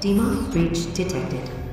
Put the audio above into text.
Demonic breach detected.